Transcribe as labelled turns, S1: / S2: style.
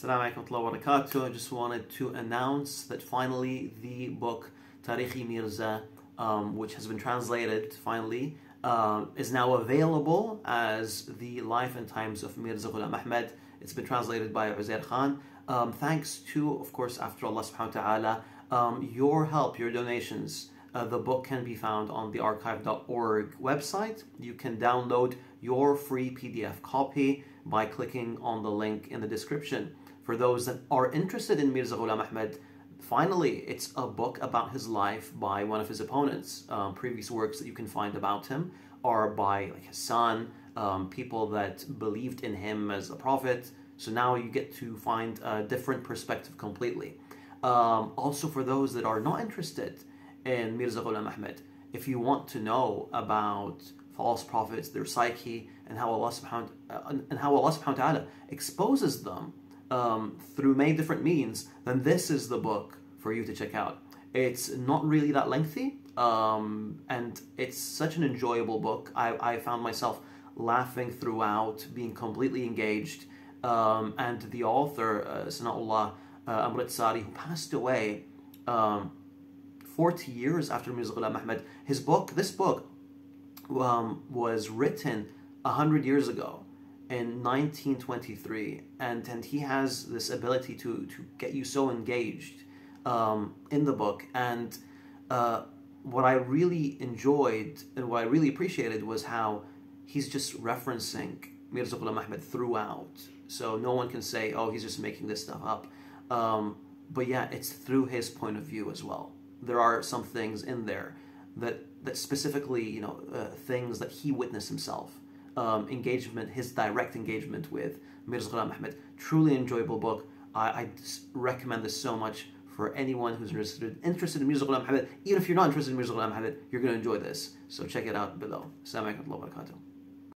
S1: Assalamu alaikum wa barakatuh. I just wanted to announce that finally the book Tareekh-e-Mirza, um, which has been translated finally, uh, is now available as the life and times of Mirza Ghulam Ahmad. It's been translated by Uzair Khan. Um, thanks to, of course, after Allah subhanahu wa ta'ala, um, your help, your donations. Uh, the book can be found on the archive.org website. You can download your free PDF copy by clicking on the link in the description. For those that are interested in Mirza Ghulam Ahmad, finally, it's a book about his life by one of his opponents. Um, previous works that you can find about him are by like his son, um, people that believed in him as a prophet. So now you get to find a different perspective completely. Um, also, for those that are not interested in Mirza Ghulam Ahmad, if you want to know about false prophets, their psyche, and how Allah subhanahu uh, and how Allah subhanahu wa ta'ala exposes them um, through many different means, then this is the book for you to check out. It's not really that lengthy, um, and it's such an enjoyable book. I, I found myself laughing throughout, being completely engaged, um, and the author, uh, Sana'ullah uh, Sari, who passed away um, 40 years after Mirza Ghulam Ahmad, his book, this book, um, was written 100 years ago in 1923 and and he has this ability to to get you so engaged um, in the book. And uh, what I really enjoyed and what I really appreciated was how he's just referencing Mirza Ghulam Ahmad throughout. So no one can say oh he's just making this stuff up. Um, but yeah it's through his point of view as well there are some things in there that that specifically you know uh, things that he witnessed himself um, engagement, his direct engagement with Mirza Ghulam Ahmad. Truly enjoyable book. I, I recommend this so much for anyone who's interested, interested in Mirza Ghulam Ahmad. Even if you're not interested in Mirza Ghulam Ahmad, you're going to enjoy this. So check it out below. Assalamu alaikum.